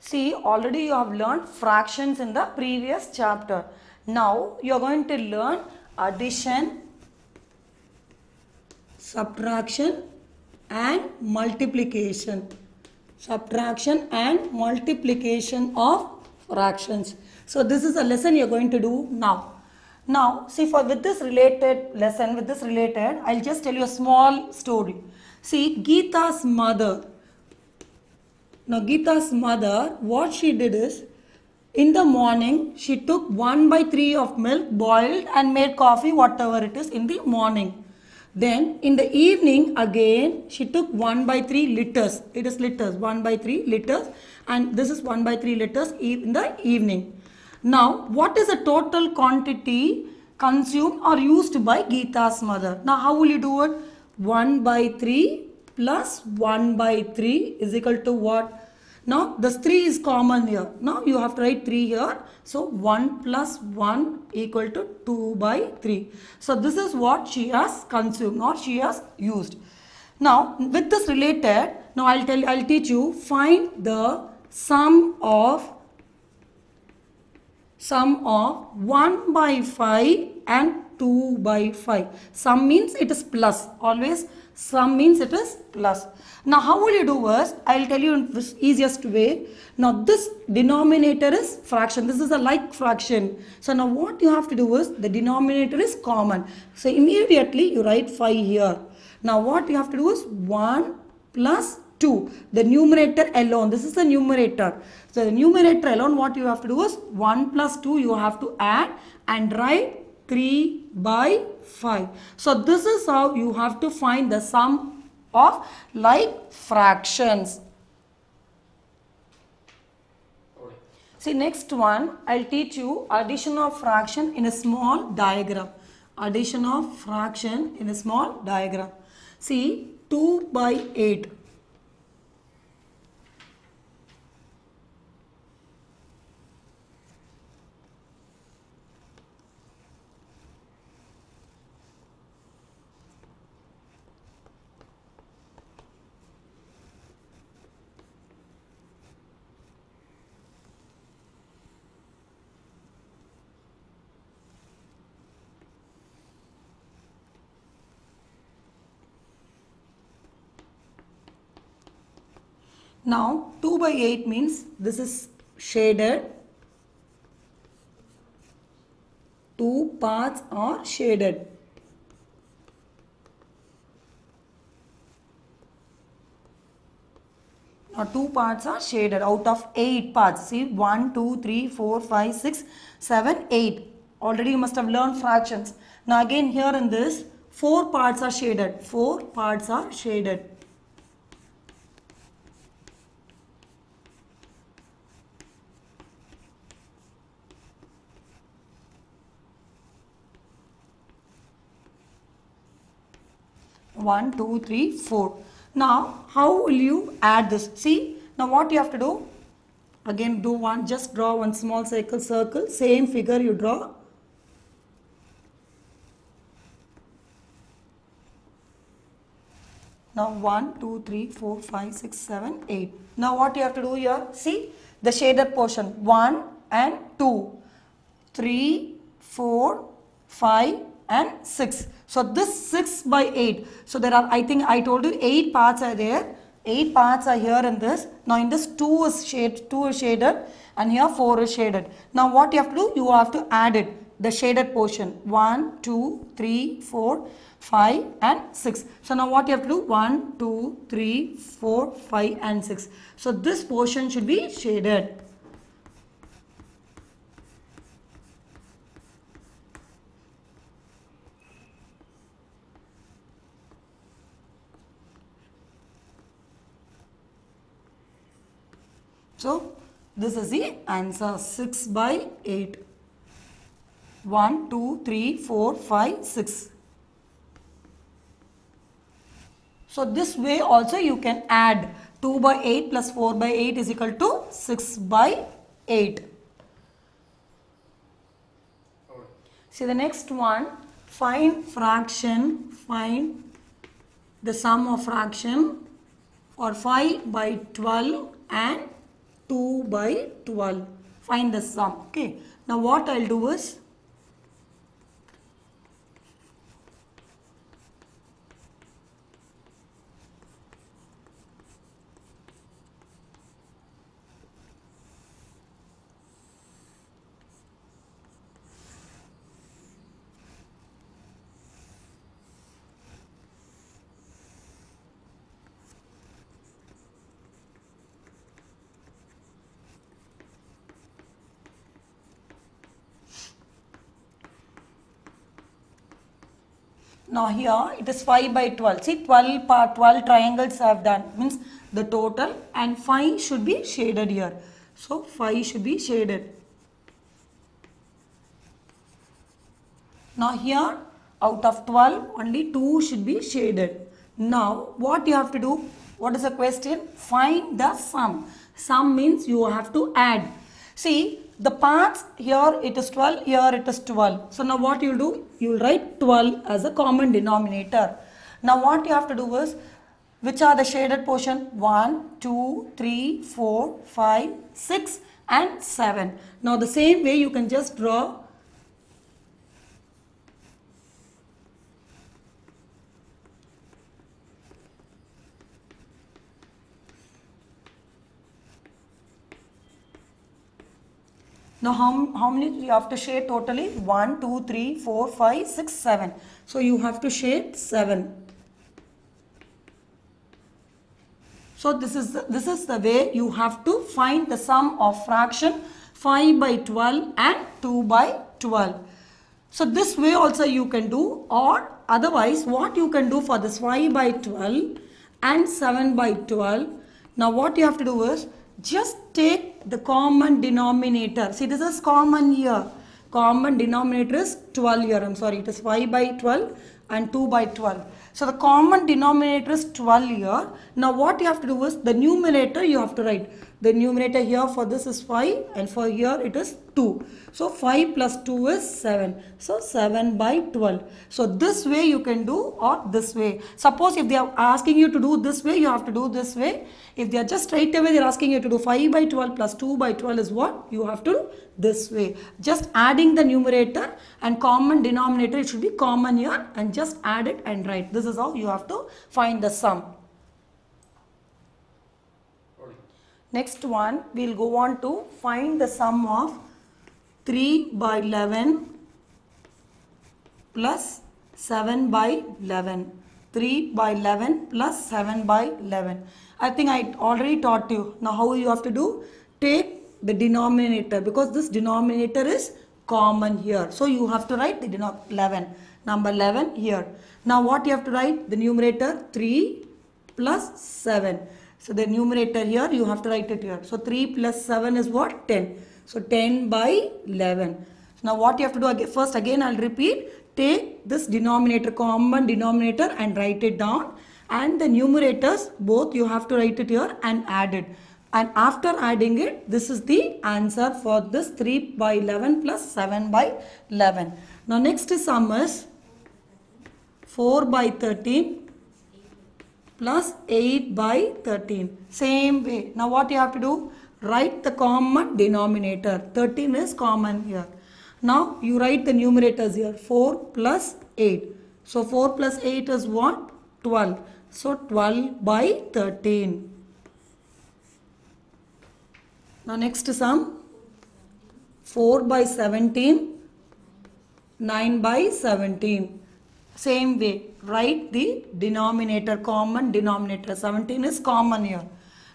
See, already you have learned fractions in the previous chapter. Now, you are going to learn addition, subtraction and multiplication. Subtraction and multiplication of fractions. So, this is a lesson you are going to do now. Now, see for with this related lesson, with this related, I'll just tell you a small story. See, Geeta's mother now Geeta's mother, what she did is, in the morning, she took 1 by 3 of milk, boiled and made coffee, whatever it is, in the morning. Then in the evening, again, she took 1 by 3 liters. It is liters, 1 by 3 liters. And this is 1 by 3 liters in the evening. Now, what is the total quantity consumed or used by Geeta's mother? Now, how will you do it? 1 by 3 plus 1 by 3 is equal to what? Now this 3 is common here. Now you have to write 3 here. So 1 plus 1 equal to 2 by 3. So this is what she has consumed or she has used. Now with this related, now I'll tell I'll teach you find the sum of sum of 1 by 5 and 2 by 5. Sum means it is plus. Always sum means it is plus. Now how will you do is, I will tell you in this easiest way. Now this denominator is fraction. This is a like fraction. So now what you have to do is, the denominator is common. So immediately you write 5 here. Now what you have to do is 1 plus 2. The numerator alone. This is the numerator. So the numerator alone what you have to do is 1 plus 2 you have to add and write 3 by 5. So this is how you have to find the sum of like fractions. See next one I'll teach you addition of fraction in a small diagram. Addition of fraction in a small diagram. See 2 by 8. Now 2 by 8 means this is shaded. Two parts are shaded. Now two parts are shaded out of 8 parts. See 1, 2, 3, 4, 5, 6, 7, 8. Already you must have learned fractions. Now again here in this 4 parts are shaded. 4 parts are shaded. One, two, three, four. Now, how will you add this? See, now what you have to do? Again, do one, just draw one small circle, circle, same figure you draw. Now 1, 2, 3, 4, 5, 6, 7, 8. Now what you have to do here? See the shaded portion 1 and 2, 3, 4, 5 and 6. So this 6 by 8. So there are I think I told you 8 parts are there. 8 parts are here in this. Now in this 2 is shade 2 is shaded and here 4 is shaded. Now what you have to do? You have to add it the shaded portion 1, 2, 3, 4, 5 and 6. So now what you have to do? 1, 2, 3, 4, 5 and 6. So this portion should be shaded. So this is the answer 6 by 8. 1, 2, 3, 4, 5, 6. So this way also you can add 2 by 8 plus 4 by 8 is equal to 6 by 8. See the next one, find fraction, find the sum of fraction for 5 by 12 and 2 by 12. Find the sum. Okay. Now what I'll do is Now here it is 5 by 12. See 12 part 12 triangles have done means the total and 5 should be shaded here. So 5 should be shaded. Now here out of 12 only 2 should be shaded. Now what you have to do? What is the question? Find the sum. Sum means you have to add. See the parts here it is 12 here it is 12 so now what you'll do? You'll write 12 as a common denominator. Now what you have to do is which are the shaded portion? 1 2 3 4 5 6 and 7 now the same way you can just draw Now how, how many you have to shade totally? 1, 2, 3, 4, 5, 6, 7. So you have to shade 7. So this is, this is the way you have to find the sum of fraction 5 by 12 and 2 by 12. So this way also you can do or otherwise what you can do for this 5 by 12 and 7 by 12. Now what you have to do is just take the common denominator. See this is common here. Common denominator is 12 here. I'm sorry it is 5 by 12 and 2 by 12. So the common denominator is 12 here. Now what you have to do is the numerator you have to write. The numerator here for this is 5 and for here it is 2. So 5 plus 2 is 7. So 7 by 12. So this way you can do or this way. Suppose if they are asking you to do this way, you have to do this way. If they are just straight away they are asking you to do 5 by 12 plus 2 by 12 is what? You have to do this way. Just adding the numerator and common denominator it should be common here and just add it and write. This is how you have to find the sum. Next one, we will go on to find the sum of 3 by 11 plus 7 by 11. 3 by 11 plus 7 by 11. I think I already taught you. Now how you have to do? Take the denominator because this denominator is common here. So you have to write the 11. Number 11 here. Now what you have to write? The numerator 3 plus 7. So the numerator here you have to write it here. So 3 plus 7 is what? 10. So 10 by 11. So now what you have to do again, first again I'll repeat. Take this denominator common denominator and write it down. And the numerators both you have to write it here and add it. And after adding it this is the answer for this 3 by 11 plus 7 by 11. Now next sum is 4 by 13 plus 8 by 13. Same way. Now what you have to do? Write the common denominator. 13 is common here. Now you write the numerators here. 4 plus 8. So 4 plus 8 is what? 12. So 12 by 13. Now next sum. 4 by 17. 9 by 17. Same way, write the denominator, common denominator. 17 is common here.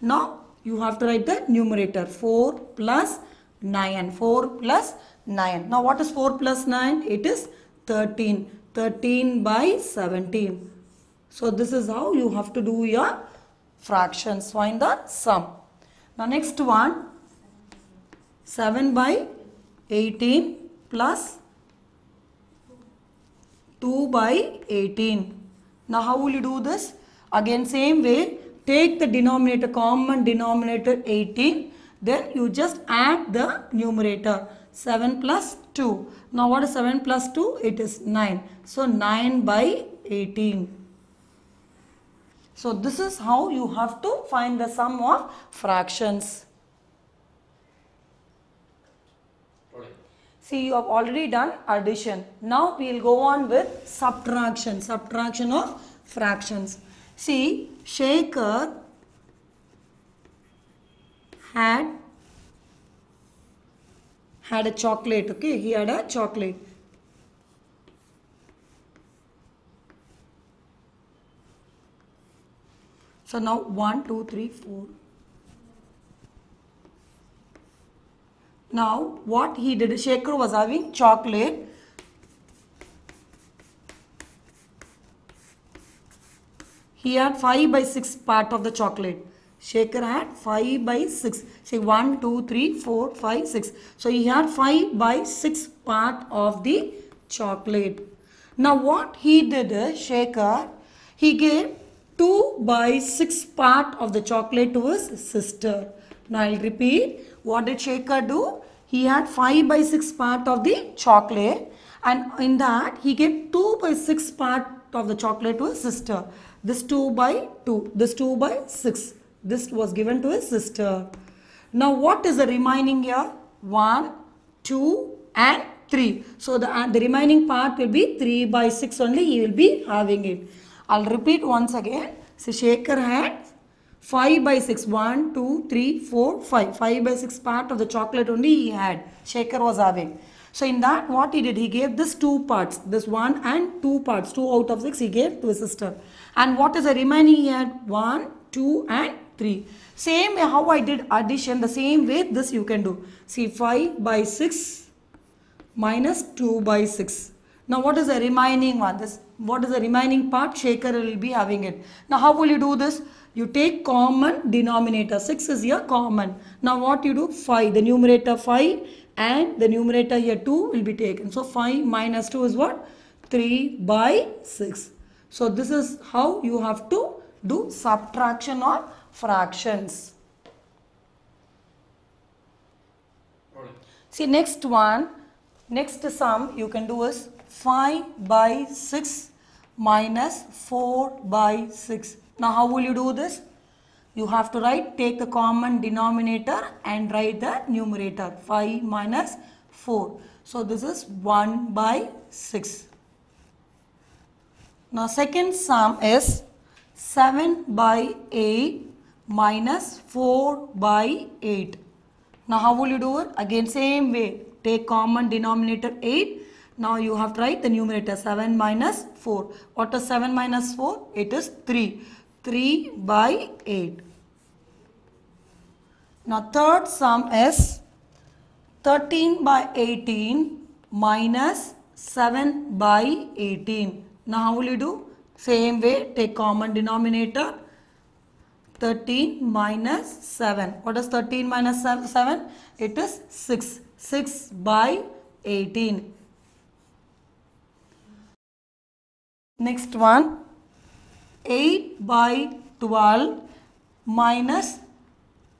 Now, you have to write the numerator. 4 plus 9. 4 plus 9. Now, what is 4 plus 9? It is 13. 13 by 17. So, this is how you have to do your fractions. Find the sum. Now, next one. 7 by 18 plus 2 by 18. Now how will you do this? Again same way, take the denominator, common denominator 18. Then you just add the numerator 7 plus 2. Now what is 7 plus 2? It is 9. So 9 by 18. So this is how you have to find the sum of fractions. See, you have already done addition. Now we will go on with subtraction. Subtraction of fractions. See, Shaker had had a chocolate. Okay, he had a chocolate. So now one, two, three, four. Now what he did, Shaker was having chocolate. He had 5 by 6 part of the chocolate. Shaker had 5 by 6. Say 1, 2, 3, 4, 5, 6. So he had 5 by 6 part of the chocolate. Now what he did is, Shaker, he gave 2 by 6 part of the chocolate to his sister. Now I'll repeat. What did Shaker do? He had 5 by 6 part of the chocolate and in that he gave 2 by 6 part of the chocolate to his sister. This 2 by 2, this 2 by 6. This was given to his sister. Now what is the remaining here? 1, 2 and 3. So the, uh, the remaining part will be 3 by 6 only he will be having it. I'll repeat once again. So Shaker had 5 by 6. 1, 2, 3, 4, 5. 5 by 6 part of the chocolate only he had. Shaker was having. So in that what he did, he gave this two parts, this one and two parts, two out of six he gave to his sister. And what is the remaining he had? One, two and three. Same way how I did addition, the same way this you can do. See 5 by 6 minus 2 by 6. Now what is the remaining one? This what is the remaining part? Shaker will be having it. Now how will you do this? You take common denominator. 6 is here common. Now what you do? 5. The numerator 5 and the numerator here 2 will be taken. So 5 minus 2 is what? 3 by 6. So this is how you have to do subtraction or fractions. See next one, next sum you can do is 5 by 6 minus 4 by 6. Now how will you do this? You have to write, take the common denominator and write the numerator. 5 minus 4. So this is 1 by 6. Now second sum is 7 by 8 minus 4 by 8. Now how will you do it? Again same way. Take common denominator 8. Now you have to write the numerator 7 minus 4. What is 7 minus 4? It is 3. 3 by 8. Now third sum is 13 by 18 minus 7 by 18. Now how will you do? Same way, take common denominator. 13 minus 7. What is 13 minus 7? It is 6. 6 by 18. Next one. 8 by 12 minus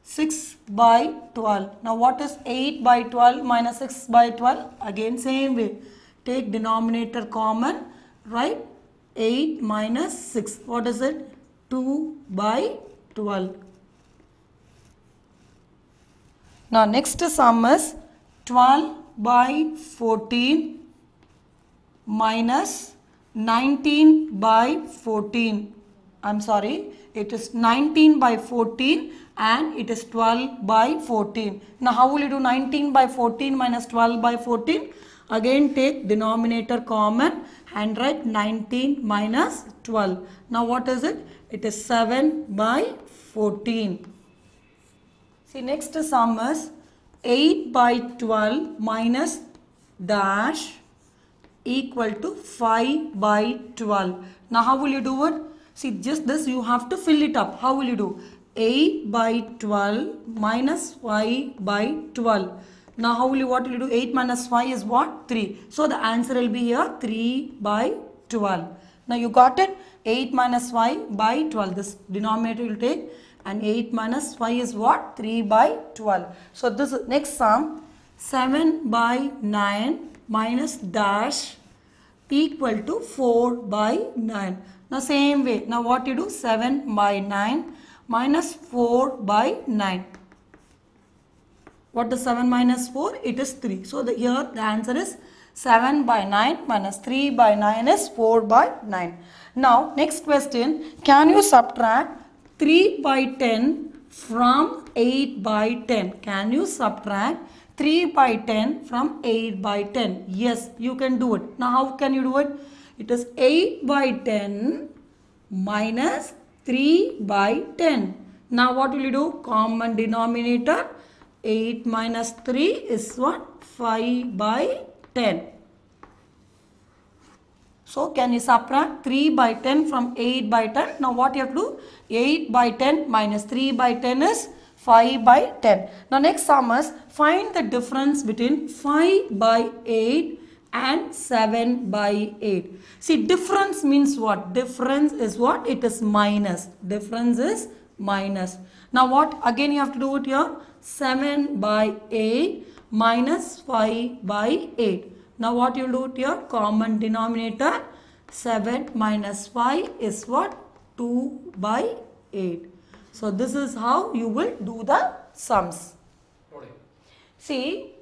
6 by 12. Now what is 8 by 12 minus 6 by 12? Again same way. Take denominator common. Right? 8 minus 6. What is it? 2 by 12. Now next sum is 12 by 14 minus 19 by 14. I'm sorry, it is 19 by 14 and it is 12 by 14. Now how will you do 19 by 14 minus 12 by 14? Again take denominator common and write 19 minus 12. Now what is it? It is 7 by 14. See next sum is 8 by 12 minus dash equal to 5 by 12. Now how will you do it? See just this you have to fill it up. How will you do? 8 by 12 minus 5 by 12. Now how will you what will you do? 8 minus 5 is what? 3. So the answer will be here 3 by 12. Now you got it? 8 minus 5 by 12. This denominator will take and 8 minus 5 is what? 3 by 12. So this next sum 7 by 9 minus dash equal to 4 by 9. Now same way. Now what you do? 7 by 9 minus 4 by 9. What is 7 minus 4? It is 3. So the, here the answer is 7 by 9 minus 3 by 9 is 4 by 9. Now next question. Can you subtract 3 by 10 from 8 by 10? Can you subtract 3 by 10 from 8 by 10? Yes, you can do it. Now how can you do it? It is 8 by 10 minus 3 by 10. Now what will you do? Common denominator 8 minus 3 is what? 5 by 10. So can you subtract 3 by 10 from 8 by 10? Now what you have to do? 8 by 10 minus 3 by 10 is 5 by 10. Now next sum is find the difference between 5 by 8 and 7 by 8. See difference means what? Difference is what? It is minus. Difference is minus. Now what? Again you have to do it here. 7 by 8 minus 5 by 8. Now what you do it here? Common denominator 7 minus 5 is what? 2 by 8. So this is how you will do the sums. See,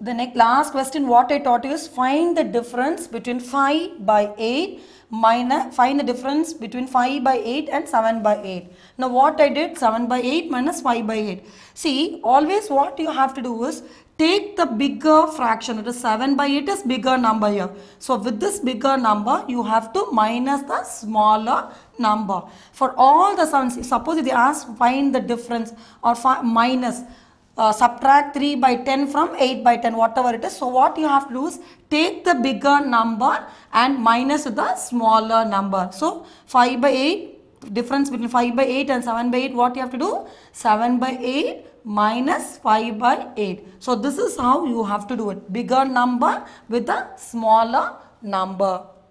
the next last question what I taught you is find the difference between 5 by 8 minus find the difference between 5 by 8 and 7 by 8. Now what I did 7 by 8 minus 5 by 8. See always what you have to do is take the bigger fraction it is 7 by 8 is bigger number here. So with this bigger number you have to minus the smaller number. For all the sums suppose if they ask find the difference or minus uh, subtract 3 by 10 from 8 by 10 whatever it is. So what you have to do is take the bigger number and minus the smaller number. So 5 by 8 difference between 5 by 8 and 7 by 8 what you have to do 7 by 8 minus 5 by 8. So this is how you have to do it bigger number with a smaller number.